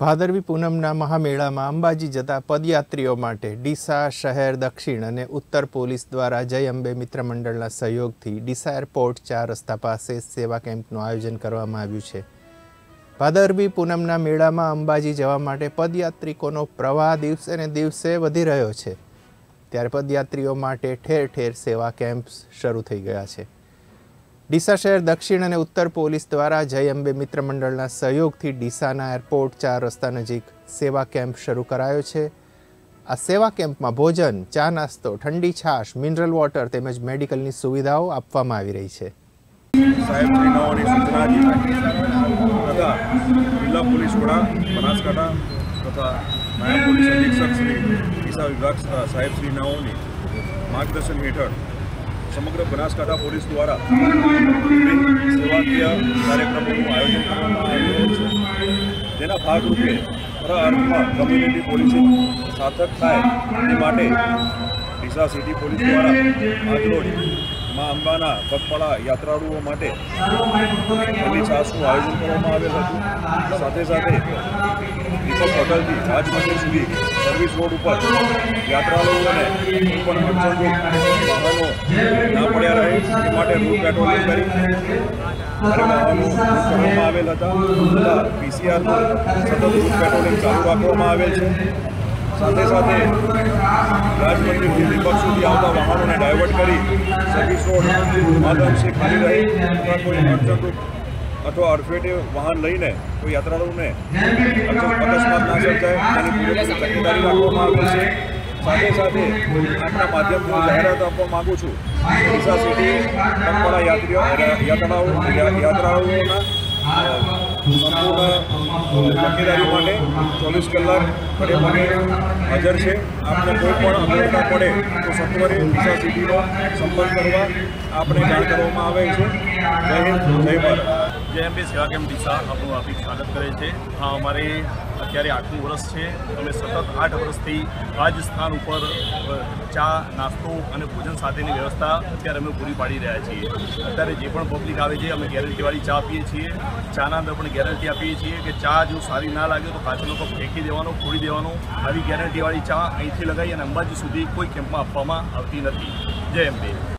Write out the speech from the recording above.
ભાદરવી પૂનમના મહામેળામાં અંબાજી જતા પદયાત્રીઓ માટે ડીસા શહેર દક્ષિણ અને ઉત્તર પોલીસ દ્વારા જય અંબે મિત્ર મંડળના સહયોગથી ડીસા એરપોર્ટ ચાર રસ્તા પાસે સેવા કેમ્પનું આયોજન કરવામાં આવ્યું છે. ભાદરવી પૂનમના મેળામાં અંબાજી જવા માટે પદયાત્રિકોનો પ્રવાહ દિવસે ને દિવસે વધી રહ્યો છે. ત્યારે પદયાત્રીઓ માટે ઠેર ઠેર સેવા કેમ્પ શરૂ થઈ ગયા છે. ડીસા શહેર દક્ષિણ અને ઉત્તર પોલીસ દ્વારા જય અંબે મિત્ર મંડળના સહયોગથી ડીસાના એરપોર્ટ ચાર રસ્તા નજીક સેવા કેમ્પ શરૂ કરાયો છે. આ સેવા કેમ્પમાં ભોજન, ચા નાસ્તો, ઠંડી છાશ, મિનરલ વોટર તેમજ મેડિકલની સુવિધાઓ આપવામાં આવી રહી છે. માર્ગદર્શન હેઠળ સમગ્ર બનાસકાંઠા પોલીસ દ્વારા સેવાકીય કાર્યક્રમોનું આયોજન કરવામાં આવી રહ્યું છે. જેના ભાગરૂપે ખરા અર્થમાં કમ્યુનિટી પોલીસિંગ સાર્થક થાય તે માટે ડીસા સિટી પોલીસ દ્વારા આજરોજ મા અંબાના પગપાળા યાત્રાળુઓ માટે ઠંડી છાશનું આયોજન કરવામાં આવેલ હતું. સાથે સાથે દીપક હોટલથી રાજ મંદિર સુધી સર્વિસ રોડ ઉપર યાત્રાળુઓને કોઈ પણ અડચણરૂપ વાહનો પેટ્રોલિંગ કરી કરવામાં આવેલ હતા પીસીઆરનું સતત પેટ્રોલિંગ ચાલુ રાખવામાં આવેલ છે સાથે સાથે રાજમંદિરથી દીપક સુધી આવતા વાહનોને ડાયવર્ટ કરી સર્વિસ રોડ રહે અથવા કોઈ અડચણરૂપ વાહન લઈને કોઈ યાત્રાળુને અકસ્માત ના સર્જાય તેની પૂરેપૂરી તકેદારી રાખવામાં આવે છે સાથે સાથે આપણા માધ્યમથી જાહેરાત આપવા માગું છું. ડીસા સિટી પગપાળા યાત્રીઓ યાત્રાઓ યાત્રાળુઓના સંપૂર્ણ તકેદારી માટે ચોવીસ કલાક ખડે મને હાજર છે. આપને કોઈ પણ અગવડતા પડે તો સત્વરે ડીસા સિટીનો સંપર્ક કરવા આપણે જાણ કરવામાં આવે છે. જય હિન્દ, જય ભારત. અંબે સેવા કેમ્પ ડીસા આપણું હાર્દિક સ્વાગત કરે છે. અમારે અત્યારે આઠમું વર્ષ છે. અમે સતત આઠ વર્ષથી આ જ સ્થાન ઉપર ચા, નાસ્તો અને ભોજન સાથેની વ્યવસ્થા અત્યારે અમે પૂરી પાડી રહ્યા છીએ. અત્યારે જે પણ પબ્લિક આવે છે, અમે ગેરંટીવાળી ચા આપીએ છીએ. ચાના અંદર પણ ગેરંટી આપીએ છીએ કે ચા જો સારી ના લાગે તો કાચનો કપ ફેંકી દેવાનો, ફોડી દેવાનો. આવી ગેરંટીવાળી ચા અહીંથી લગાવી અને અંબાજી સુધી કોઈ કેમ્પમાં આપવામાં આવતી નથી. જય અંબે.